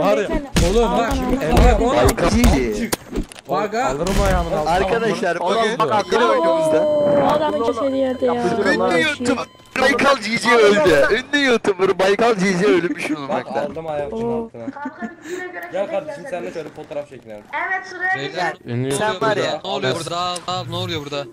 Var ya. Oğlum bak Emre bak. Bak. Alırım ayağımın altına. Arkadaşlar bugün Oğlum, yeni oyunumuzda O adamın cesedi yerde ya. ünlü YouTuber Baykal GG öldü. Ünlü YouTuber Baykal GG ölmüş Bak bulunmakta. aldım ayağımın altına. Gel şuraya kardeşim senle şöyle fotoğraf çekinelim. Evet geçelim. Ünlü Sen var ya. Ne oluyor burada? Al, al, ne oluyor burada?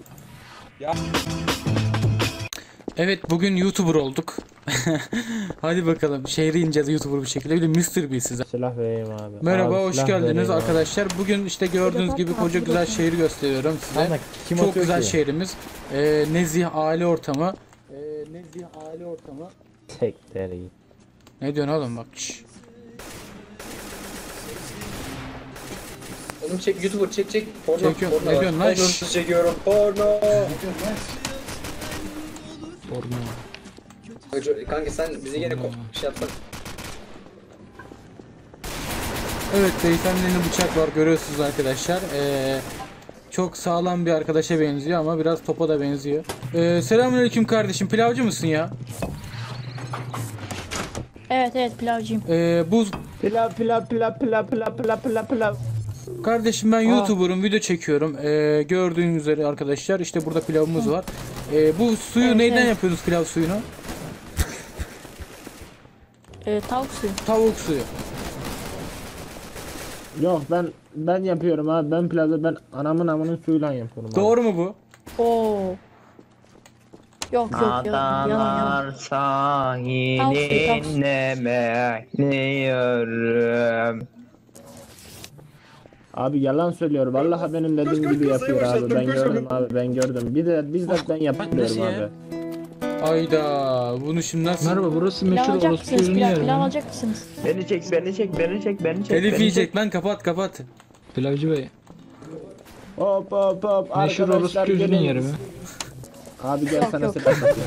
Evet bugün YouTuber olduk. Hadi bakalım şehri ineceğiz YouTuber bir şekilde. Bir de Mr. B size. Silah vereyim abi. Merhaba Abi, hoş geldiniz vereyim abi. arkadaşlar. Bugün işte gördüğünüz gibi koca güzel şehri gösteriyorum size. Lan kim Çok güzel ki? şehrimiz. Ee, nezih aile ortamı. Ee, nezih aile ortamı. Tek deri. Ne diyorsun oğlum bak. şş. Oğlum çek YouTuber çek çek. Porno. Çekiyorum. porno Ne diyorsun lan? Pornosuz çekiyorum. Porno. Kanka sen bizi gene ko- şey yapsan. Evet beyefendinin bıçak var görüyorsunuz arkadaşlar. Ee, çok sağlam bir arkadaşa benziyor ama biraz topa da benziyor. Ee, selamünaleyküm kardeşim pilavcı mısın ya? Evet evet pilavcıyım. Ee, bu Pilav pilav pilav pilav pilav pilav pilav pilav. Kardeşim ben YouTuber'ım video çekiyorum. Ee, gördüğünüz üzere arkadaşlar işte burada pilavımız var. Ee, bu suyu Evet, neyden evet. yapıyorsunuz pilav suyunu? Ee, tavuk suyu. Tavuk suyu. Yok ben ben yapıyorum abi. Ben pilavı ben anamın amının suyuyla yapıyorum. abi. Doğru mu bu? Oo. Yok yok yalan yalan yalan. bekliyorum. Abi yalan söylüyor. Vallahi benim dediğim gibi yapıyor abi. Ben gördüm abi. Ben gördüm. Bir de bizzat ben yapıyorum abi. Ayda bunu şimdi nasıl? Merhaba burası Pilav meşhur alacak orospu mısınız? yüzünü Pilav, yer pilav mi? alacak mısınız? Beni çek, beni çek, beni çek, beni çek. Beni yiyecek lan kapat kapat. Pilavcı bey. Hop hop hop. Meşhur Arkadaşlar orospu yüzünün gelin. yeri mi? Abi gel Yok, sana yok. silah atayım.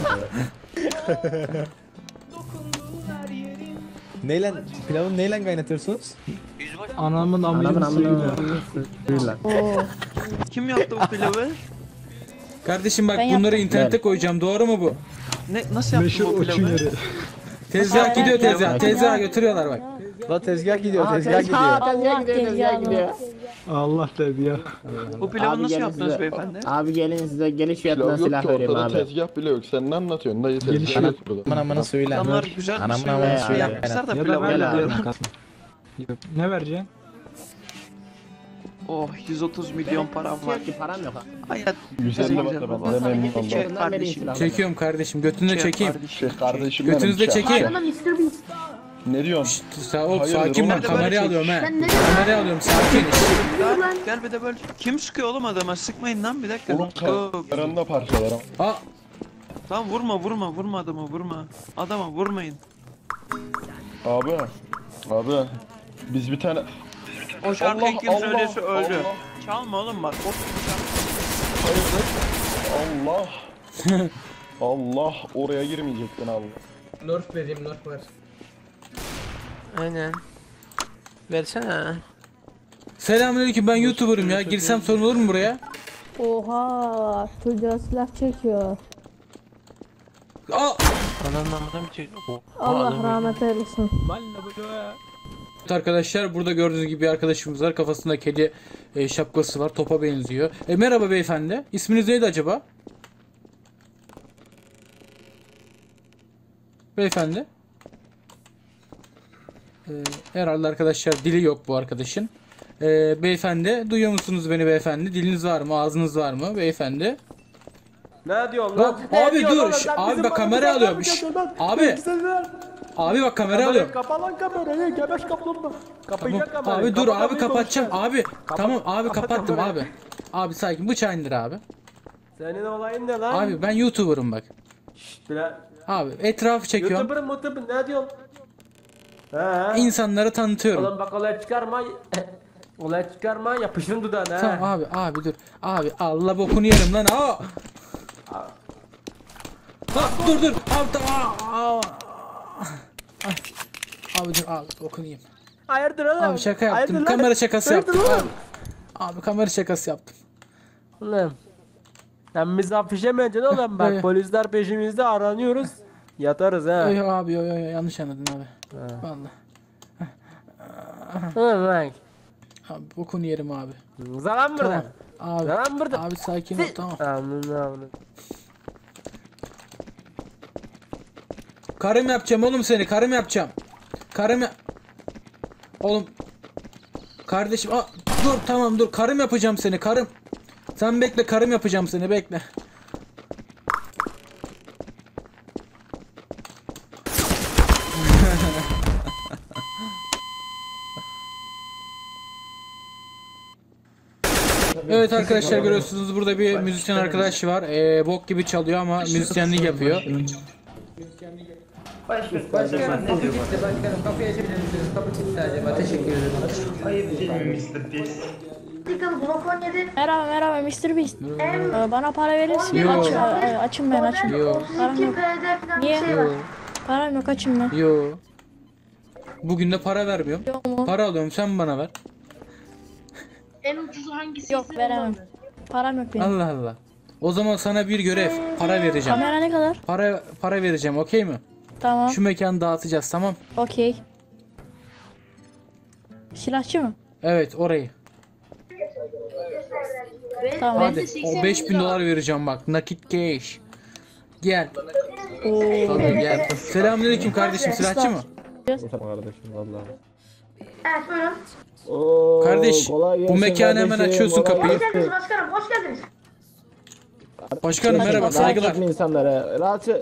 Neyle pilavı neyle kaynatıyorsunuz? Anamın Anamın. Oo. Kim yaptı bu pilavı? Kardeşim bak Ben bunları yaptım. internete koyacağım doğru mu bu? Ne nasıl yaptı Meşhur oçun pilavı? Tezgah gidiyor tezgah. hayır. Tezgaha götürüyorlar bak. La tezgah gidiyor, tezgah gidiyor. tezgah Allah gidiyor, tezgah gidiyor. Allah dedi ya. Bu pilavı Abi nasıl gelin yaptınız size- beyefendi? Abi gelin size geliş fiyatına silah vereyim abi. tezgah bile yok. Sen ne anlatıyorsun dayı Geliş tezgah yok burada. Aman amına söyle. Adamlar güzel bir Anamın şey amına söyle. yapmışlar da Ya da pilavı ben. Ne vereceksin? Oh 130 milyon param var. Ki param yok ha. Hayat Güzel güzel de baba. bak. Memnun oldum. Çek kardeşim. Çekiyorum kardeşim götünü de Çek çekeyim. kardeşim. Şey kardeşim Götünüzü de çekeyim. Ne diyorsun? Sağ ol Hayırdır sakin Hadi kamerayı alıyorum he. Ben Kamerayı alıyorum sakin. Gel, gel bir de böyle. Kim sıkıyor oğlum adama? Sıkmayın lan bir dakika. Oğlum Yok. karında parçalarım. Aa Tamam vurma vurma vurma adamı vurma. Adama vurmayın. Abi. Abi. Biz bir tane... O şarkıyı Allah, kim Allah, söylüyorsa öldü. Allah. Çalma oğlum bak. O Allah. Allah oraya girmeyecektin abi. Nerf vereyim nerf ver. Aynen. Versene. Selamünaleyküm ben YouTuber'ım ya. Girsem sorun olur mu buraya? Oha. Çocuğa silah çekiyor. Aa! Ananın amına mı çekiyor? Allah rahmet eylesin. Evet arkadaşlar burada gördüğünüz gibi bir arkadaşımız var. Kafasında kedi e, şapkası var. Topa benziyor. E, merhaba beyefendi. İsminiz neydi acaba? Beyefendi. E, herhalde arkadaşlar dili yok bu arkadaşın. E, beyefendi duyuyor musunuz beni beyefendi? Diliniz var mı? Ağzınız var mı beyefendi? Ne diyorsun Lan, abi dur. şş, abi bak kamera alıyorum. Şş, abi. Abi bak kamera alıyorum. Kapa lan kamerayı, gebeş kaplumbağa. Tamam. Abi dur abi kapatacağım. Abi tamam abi kapattım abi. Abi sakin bıçağı indir abi. Senin olayın ne lan? Abi ben YouTuber'ım bak. Bile- Abi etrafı çekiyorum. YouTuber mutuber ne diyorsun? He. İnsanları tanıtıyorum. Oğlum bak olay çıkarma. olay çıkarma yapışın dudağına. Tamam abi abi dur. Abi Allah bokunu yerim lan. Aa. Ha, dur dur. Abi tamam. Ay. Abi dur abi bokunu yiyeyim. Hayırdır oğlum? Abi şaka Hayırdır yaptım. lan? Kamera şakası Hayırdır yaptım. oğlum? Abi. Abi kamera şakası yaptım. Oğlum. Sen bizi afişemeyeceksin oğlum bak polisler peşimizde aranıyoruz. Yatarız ha. Yo, yo, abi yo, yo, yo, yanlış anladın abi. Vallahi. Hı lan. Abi bokunu yerim abi. Zaman burada. Tamam. Abi, Zaman burada. abi sakin ol tamam. Amına amına. Karım yapacağım oğlum seni karım yapacağım. Karım ya... Oğlum. Kardeşim aa, dur tamam dur karım yapacağım seni karım. Sen bekle karım yapacağım seni bekle. Evet arkadaşlar görüyorsunuz burada bir müzisyen arkadaş var. Ee, bok gibi çalıyor ama müzisyenlik yapıyor. Başkanım kapı gitti başkanım. Kapıyı açabilir misiniz? Kapı gitti acaba. Teşekkür ederim. Merhaba merhaba Mr. Beast. Ee, bana para verirsin. Yo. Aç, e, açım ben açım. Yo. Param yok. Niye? Param yok açım ben. Yo. Bugün de para vermiyorum. Yok? Para alıyorum sen bana ver. Yok veremem. Param yok benim. Allah Allah. O zaman sana bir görev. Para vereceğim. Kamera ne kadar? Para para vereceğim okey mi? Tamam. Şu mekanı dağıtacağız tamam. Okey. Silahçı mı? Evet orayı. Tamam. Hadi. O 5000 dolar vereceğim bak. Nakit cash. Gel. Oo. Tabii gel. Selamünaleyküm kardeşim. Silahçı mı? Kardeşim vallahi. Oo, Kardeş, bu mekanı hemen açıyorsun kapıyı. gelsin. Başkanım merhaba Rahatsız saygılar. etme insanları. Rahatsız,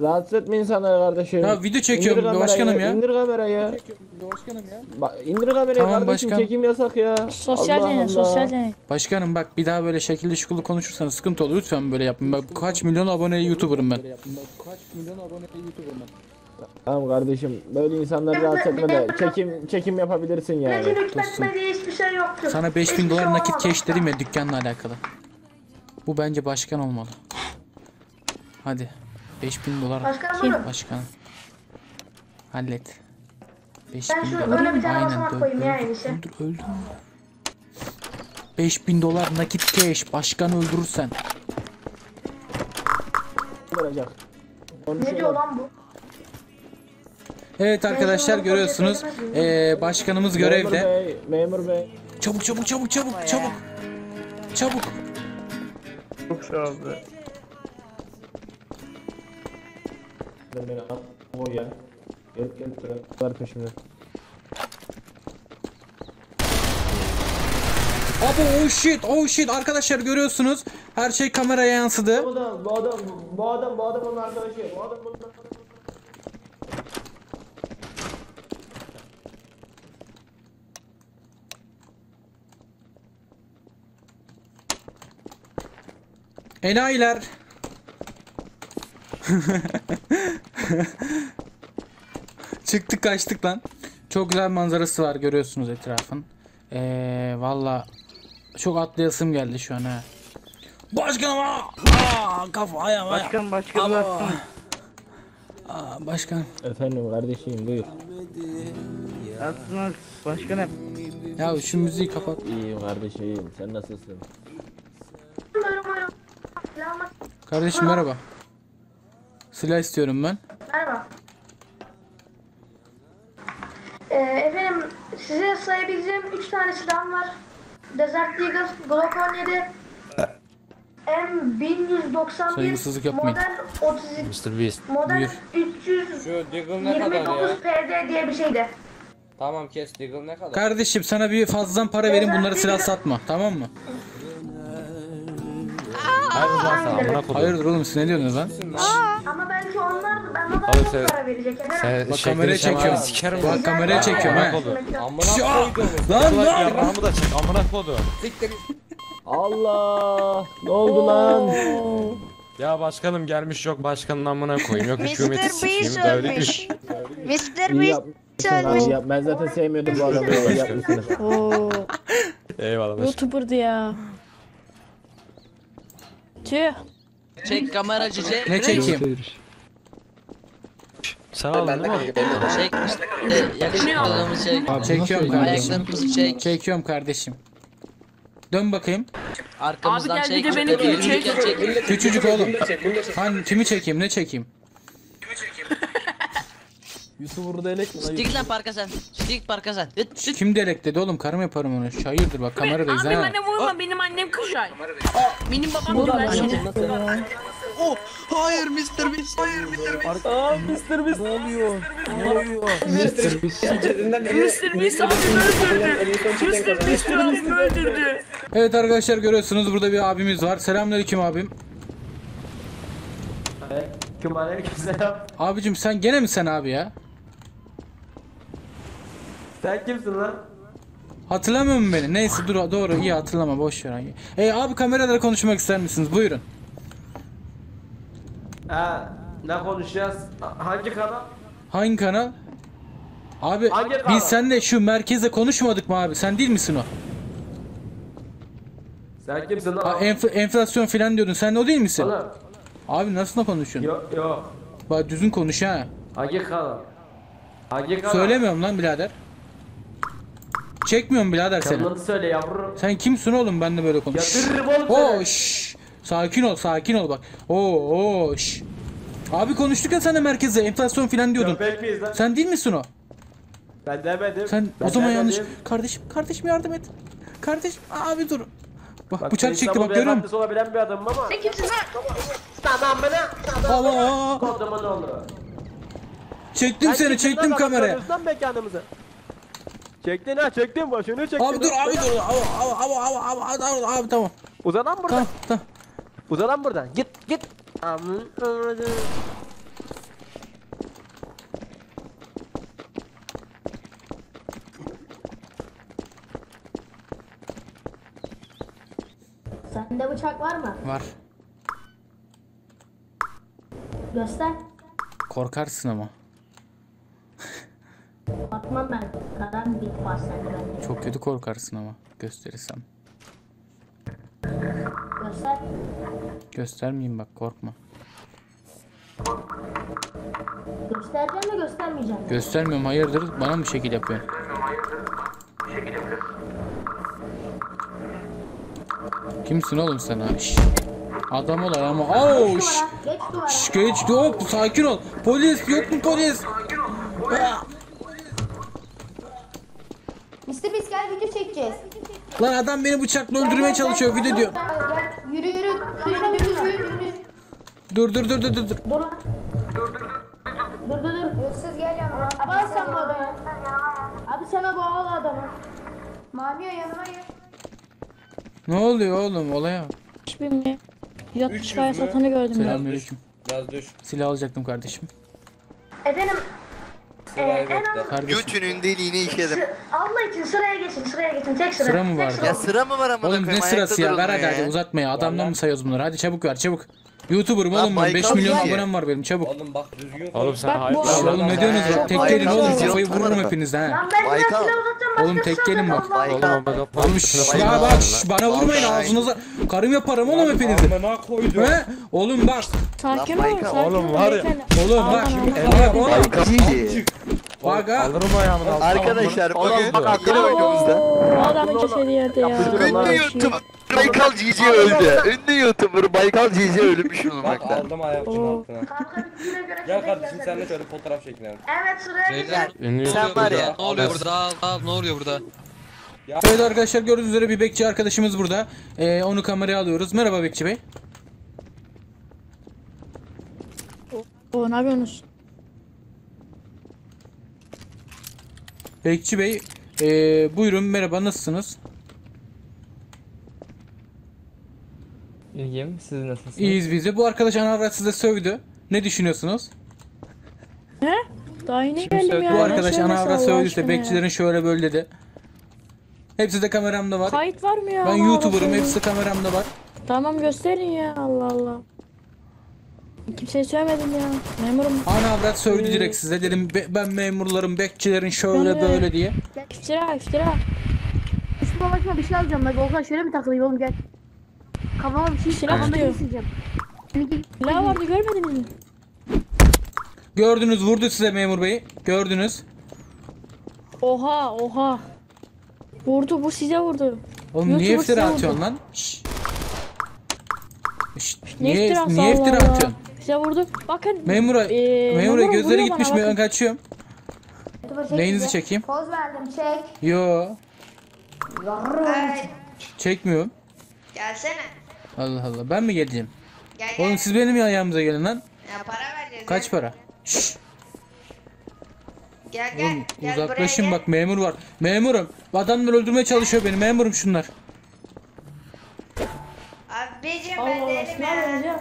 rahatsız etme insanları kardeşim. Ya video çekiyorum İndir kamerayı, başkanım ya. İndir kamerayı. Bak, indir kamerayı Tamam kardeşim başkan. çekim yasak ya. Sosyal Allah deney, Allah. sosyal deney. Başkanım bak bir daha böyle şekilli şukulu konuşursanız sıkıntı olur. Lütfen böyle yapın. Bak kaç milyon aboneli YouTuber'ım ben. Tamam kardeşim böyle insanları rahatsız etme de çekim çekim yapabilirsin yani. Dostum. Sana 5000 dolar nakit cash dedim ya dükkanla alakalı. Bu bence başkan olmalı. Hadi. 5000 dolar. Kim? Başkanım. Hallet. 5000 dolar. Aynen dö- öldür, öldür, öldür. 5000 dolar nakit cash. Başkanı öldürürsen. Olacak. Ne diyor lan bu? Evet arkadaşlar görüyorsunuz. Ee, başkanımız görevde. Memur bey, memur bey. Çabuk çabuk çabuk çabuk çabuk. Çabuk. Sen beni al. O ya. Gel gel gel. Ver peşime. Abi oh shit oh shit arkadaşlar görüyorsunuz. Her şey kameraya yansıdı. Bu adam, bu adam, bu adam, bu adamın arkadaşı. Bu adam bunun Enayiler. Çıktık kaçtık lan. Çok güzel manzarası var görüyorsunuz etrafın. Ee, Valla çok atlayasım geldi şu an ha. Başkanım aa! Aa, kafaya Başkan başkan aa, başkan. Efendim kardeşim buyur. Ya şu müziği kapat. İyiyim kardeşim. Sen nasılsın? Kardeşim merhaba. Silah istiyorum ben. Merhaba. Ee, efendim size sayabileceğim 3 tane silahım var. Desert Eagle, Glock 17, M1191, Saygısızlık yapmayın. model 32, Mr. Beast. model Buyur. 329 PD diye bir şeydi. Tamam kes. Diggle ne kadar? Kardeşim sana bir fazladan para verin bunları silah satma tamam mı? Hayırdır oğlum siz ne diyorsunuz lan? Ama belki onlar bana daha çok para verecek efendim. Bak kameraya çekiyorum. Bak kameraya çekiyorum ha. Amına koydum. Lan lan! Yarrağımı da çek amına kodu. Siktir. Allah! Ne oldu lan? Ya başkanım gelmiş yok başkanın amına koyayım yok Mr. hükümeti sikeyim Beast dövdük ölmüş. Mr. İyi Beast yapmışsın abi ya. Ben zaten sevmiyordum bu adamı. İyi yapmışsınız. Oo. Eyvallah başkanım. YouTuber'dı ya. Tüh. Çek kameracı çek. Ne çekeyim? Sen aldın değil mi? Çek işte yakışıklılığımı çek. Abi Çekiyorum kardeşim. Ayaklarımızı çek. Çekiyorum kardeşim. Dön bakayım. Arkamızdan çek. Küçücük oğlum. Bunu da çek. Da çek. Hani kimi çekeyim ne çekeyim? Yusuf burada elek mi? lan? Stik lan parka sen. Stik parka sen. Hıt hıt. Kim delek dedi oğlum karım yaparım onu. Hayırdır bak kameradayız Abi ha. bana vurma benim annem kışay. Benim babam seni. anasını satayım. Oh hayır Mr. Beast. Hayır Mr. Beast. Aa Mr. Beast. Ne oluyor? Ne oluyor? Mr. Beast. Cedinden eli... Mr. Beast abimi öldürdü. Mr. Beast abimi öldürdü. Evet arkadaşlar görüyorsunuz burada bir abimiz var. Selamünaleyküm abim. Kim aleykümselam. Abicim sen gene mi sen abi ya? Sen kimsin lan? Hatırlamıyor musun beni? Neyse dur doğru iyi hatırlama boş ver. E abi kameralara konuşmak ister misiniz? Buyurun. Ha, ne konuşacağız? Hangi kanal? Hangi kanal? Abi Hangi kanal? biz seninle şu merkezde konuşmadık mı abi? Sen değil misin o? Sen kimsin lan? Ha, enf- enflasyon filan diyordun. Sen de o değil misin? Oğlum. Abi nasıl da konuşuyorsun? Yok yok. Bak düzgün konuş ha. Hangi kanal? Hangi kanal? Söylemiyorum lan birader. Çekmiyorum birader seni. Kanalını söyle yavrum. Sen kimsin oğlum ben de böyle Ya konuş. dırırım oğlum Oo şşş. Sakin ol sakin ol bak. Oo oo şşş. Abi konuştuk ya sen de merkezde enflasyon filan diyordun. Köpek miyiz lan? Sen değil misin o? Ben demedim. Sen ben o zaman demedim. yanlış. Kardeşim kardeşim yardım et. Kardeşim abi dur. Bak, Bak, bıçak çekti bak görüyor musun? olabilen bir adamım ama. Sen kimsin lan? Tamam bana. Allah. Kodumun oğlu. Çektim Sen seni çektim kameraya. Lan mekanımıza. Çektin ha çektin başını çektin. Abi dur abi dur. Abi abi abi abi abi, abi, abi tamam. Uza lan buradan. Tamam tamam. Uza lan buradan. Git git. Sende bıçak var mı? Var. Göster. Korkarsın ama. Bakmam ben. Karan bir var sende bende. Çok kötü korkarsın ama gösterirsem. Göster. Göstermeyeyim bak korkma. Göstereceğim mi göstermeyeceğim mi? Göstermiyorum hayırdır bana mı şekil yapıyorsun? Kimsin oğlum sen ha? Şşş. Adam ol ama. Oo, şş. Geç duvara. Şş, geç hop sakin ol. Polis yok mu polis? Ah! Mr. Beast gel video çekeceğiz. Lan adam beni bıçakla öldürmeye çalışıyor video diyor. Gel, Yürü yürü. Dur dur dur dur dur. dur. Dur. Dur dur dur. Hırsız gel yanıma. Abi sen bu adamı. Abi sana bu al adamı. Mamiye yanıma gel. Ne oluyor oğlum olaya? bak. Hiç bilmiyorum. 160 kaya satanı gördüm ben. Selamünaleyküm. Biraz düş. Silah alacaktım kardeşim. Efendim. E, en az Kardeşim. Götünün deliğini işedim. Allah için sıraya geçin sıraya geçin tek sıra. Sıra mı Tek vardı? Ya sıra mı var ama? Oğlum ne sırası ya ver hadi hadi uzatma ya. Adamdan mı sayıyoruz bunları? Hadi çabuk ver çabuk. YouTuber'ım Lan oğlum ben 5 Baykal milyon diye. abonem var benim çabuk. Oğlum bak düzgün Oğlum sen Bak hayır. Ya oğlum ne diyorsunuz bak tek gelin oğlum kafayı vururum var. hepinize ha. Lan ben Baykal. Oğlum tek gelin bak. uzatacağım. Allah. Oğlum şşş ya bak şşş, bana vurmayın ağzınıza. Karım yaparım oğlum hepinizi. Amına koydum. He? Oğlum bak. Sakin Lan ol. Sakin Oğlum var ya. Oğlum bak. Bak oğlum. Bak ha. Alırım ayağımın altına. Arkadaşlar Oğlum, bak, yeni aklıma oyunumuzda O adamın cesedi yerde ya. Lan. ünlü YouTuber Baykal Cici öldü. Ünlü YouTuber Baykal Cici ölmüş Bak bulunmakta. aldım ayağımın Oo. altına. Gel kardeşim geçelim. senle şöyle fotoğraf çekinelim. Evet sıraya geçelim. Sen var ya. Ne oluyor burada? Al, al, ne oluyor burada? Evet arkadaşlar gördüğünüz üzere bir bekçi arkadaşımız burada. Ee, onu kameraya alıyoruz. Merhaba bekçi bey. Oo ne yapıyorsunuz? Bekçi bey ee, buyurun merhaba nasılsınız? İyiyim. Siz nasılsınız? İyiyiz biz de. Bu arkadaş anavrat size sövdü. Ne düşünüyorsunuz? He? Daha yeni geldim sövdü? ya. Bu ne arkadaş söylemesi anavrat Allah sövdü işte. aşkına ya. Bekçilerin şöyle böyle dedi. Hepsi de kameramda var. Kayıt var mı ya? Ben Allah YouTuber'ım. Allah. Hepsi de kameramda var. Tamam gösterin ya Allah Allah. Kimseye söylemedim ya. Memurum. Anavrat sövdü direkt size. Dedim be- ben memurlarım, bekçilerin şöyle Evet. böyle diye. İftira iftira. Üstüme başıma bir şey alacağım. Bak Volkan şöyle mi takılayım oğlum gel. Kafama bir şey Silah kafama tutuyor. Silah vardı görmediniz mi? Gördünüz vurdu size memur bey. Gördünüz. Oha oha. Vurdu bu size vurdu. Oğlum YouTuber niye iftira size atıyorsun vurdu. lan? Şşş. Ne Niye, iftirası niye Allah iftira Allah. atıyorsun? Size vurdu. Bakın. Memura, Ee, memura gözleri vuruyor gitmiş bana, mi? Ben bakın. kaçıyorum. YouTuber Neyinizi çekeyim? Poz verdim çek. Yo. Ay, Çekmiyorum. gelsene. Allah Allah. Ben mi geleceğim? Gel gel. Oğlum siz benim ayağımıza gelin lan. Ya para vereceğiz. Kaç para? Şşş. Gel gel. Oğlum gel uzaklaşın buraya bak memur var. Memurum. Adamlar öldürmeye çalışıyor beni. Memurum şunlar. Gel. Abicim Allah ben Allah. değilim Ne ya. yapıyorsun ya?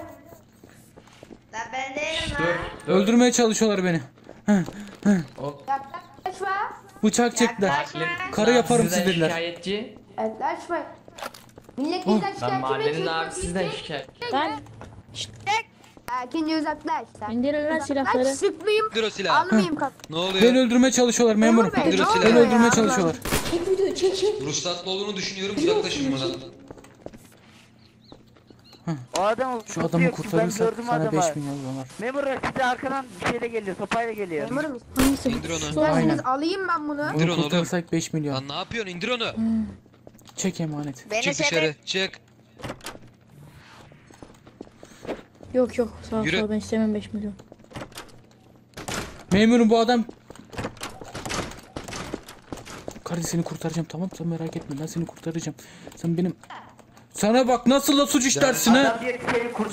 Lan ben değilim lan. Öldürmeye çalışıyorlar beni. Bıçak çektiler. Karı yaparım siz dediler. şikayetçi. Yaklaşma. Millet bizden Ben şikayetçi mahallenin mi abi sizden şikayet. Ben İkinci uzaklaş. Sen indirin lan silahları. sıkmayayım. İndir o silahı. Almayayım kapı. Ne oluyor? Beni öldürmeye çalışıyorlar memurum. Memur Bey, ne oluyor Beni öldürmeye çalışıyorlar. Çek video çek çek. Ruhsatlı olduğunu düşünüyorum. Uzaklaşın buradan. O adam Şu adamı kurtarırsak sana 5 milyon dolar. Memur size arkadan bir şeyle geliyor, sopayla geliyor. Memurum Hangisi? İndir onu. isterseniz alayım ben bunu. İndir Onu onu oğlum. kurtarırsak 5 milyon. Lan ne yapıyorsun? İndir onu. Çek emanet. Beni Çık dışarı. Çık. Yok yok sağ ol Yürü. sağ ol ben istemem 5 milyon. Memurum bu adam... Kardeş seni kurtaracağım tamam sen merak etme ben seni kurtaracağım. Sen benim... Sana bak nasıl da suç işlersin ha?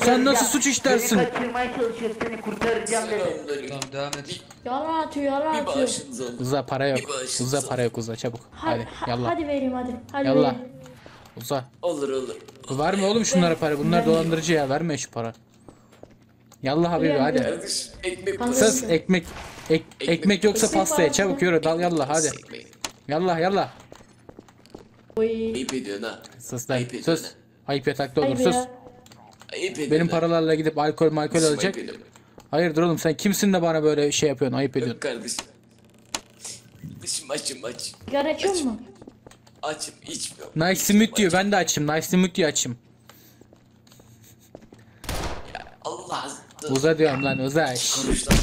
Sen nasıl suç işlersin? kaçırmaya çalışıyor, seni kurtaracağım dedi. Tamam devam et. Yalan atıyor yalan atıyor. Uza para yok. Uza para yok uza çabuk. Hadi, yallah. hadi vereyim hadi. Hadi Yallah. vereyim. Uza. Olur olur. Verme oğlum şunlara para. Bunlar dolandırıcı ya. Verme şu para. Yallah habibi hadi. Kardeş ekmek. Sus ekmek. Ek, ekmek yoksa Ekmek pastaya var. çabuk yürü dal yallah hadi. Yallah yallah. Oy. Ayıp ediyorsun ha. Sus lan Ayıp ediyorsun sus. Ayıp yatakta olur Ayıp sus. ya. Ayıp ediyorsun Benim ha. paralarla gidip alkol malkol Nasıl alacak. ayıp ediyorum? Hayırdır oğlum sen kimsin de bana böyle şey yapıyorsun ayıp ediyorsun. Yok kardeşim. Kardeşim açım aç. Sigara içiyor musun? Açım içmiyorum. Nice to meet you ben de açım. Nice to meet you açım. Allah Uza diyorum lan uza.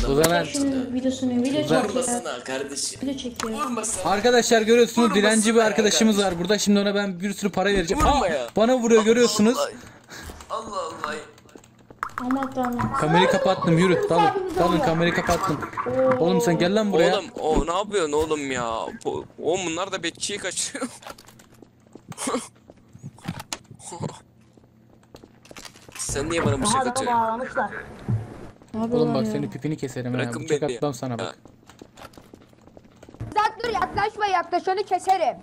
Uza lan. Şunun videosunu video çek ya. Vurmasana kardeşim. Video çek ya. Vurmasana. Arkadaşlar görüyorsunuz Vurmasın dilenci bir ya arkadaşımız var burada. Şimdi ona ben bir sürü para vereceğim. Vurma Aa, ya. bana vuruyor görüyorsunuz. Allah Allah. Allah. Aman tanrım. Kamerayı kapattım yürü dalın. Dalın kamerayı kapattım. Oğlum sen gel lan buraya. Oğlum o ne yapıyorsun oğlum ya? Bu- Oğlum bunlar da bekçiyi kaçırıyor. Sen niye bana bıçak atıyorsun? bağlamışlar. Ne Oğlum yapıyorlar bak ya? senin pipini keserim ha. Bırakın Bıçak beni. atmam sana bak. Uzak dur yaklaşma yaklaşanı keserim.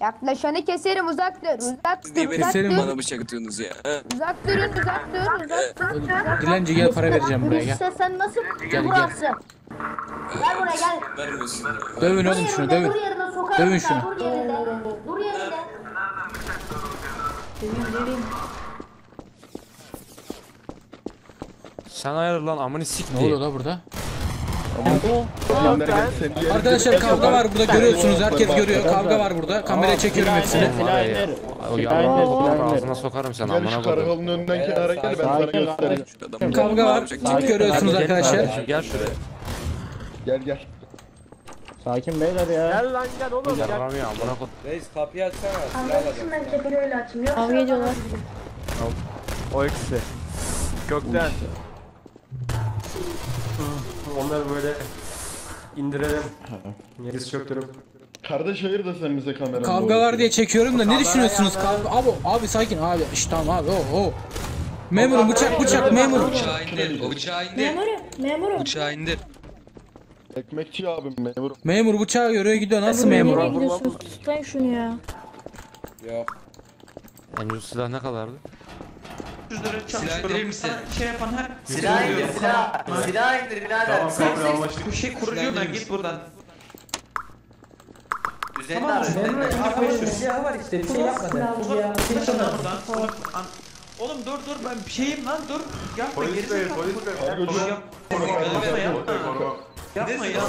Yaklaşanı keserim uzak dur. Uzak Siz dur niye uzak benim dur. bana bıçak atıyorsunuz ya? ha? Uzak durun uzak dur uzak dur. Oğlum, dilenci gel para vereceğim buraya gel. İşte sen nasıl gel. burası? Gel buraya gel. Vermiyorsun. Dövün oğlum şunu dövün. Dur yerine sokarım Dövün sen, şunu. Dur yerinde. Dur yerinde. Sen ayar lan amını sikti. Ne oluyor la burada? Arkadaşlar kavga var burada görüyorsunuz. Herkes görüyor. Kavga var burada. Kameraya çekiyorum hepsini. O ağzına sokarım sen Gel amına şu koyayım. karakolun önünden kenara gel ben sana Sakin göstereyim. Adam Kavga var. Sakin. Görüyorsunuz arkadaşlar. Gel şuraya. Gel gel. Sakin beyler ya. Gel lan gel oğlum gel. Yaramıyor amına koyayım. Reis kapıyı açsana. Anlatsın ben tepeli öyle açayım. Yoksa Kavga ediyorlar. O ikisi. Gökten. Onları böyle indirelim. Gerisi çöktürüp. Kardeş hayır da sen bize kameranı Kavga var diye çekiyorum da ne düşünüyorsunuz kavga? Abi abi sakin abi. İşte tamam abi. O o. Memurum bıçak bıçak memurum. Bıçağı indir. O bıçağı indir. Memurum, memurum. Bıçağı indir. Ekmekçi abim memurum. Memur bıçağı görüyor gidiyor. Nasıl Nereye memur? gidiyorsunuz? Tutlayın şunu ya. Yok. En ucuz silah ne kadardı? Silah indirir misin? Silah indir, silah. Silah indir birader. Bu şey kurucu ben git buradan. Üzerinde abi. Arkadaşlar silahı var işte bir şey yapmadı. Oğlum dur dur ben bir şeyim lan dur. Yapma Polis bey, polis bey. Kargocu. Yapma ya. Yapma ya.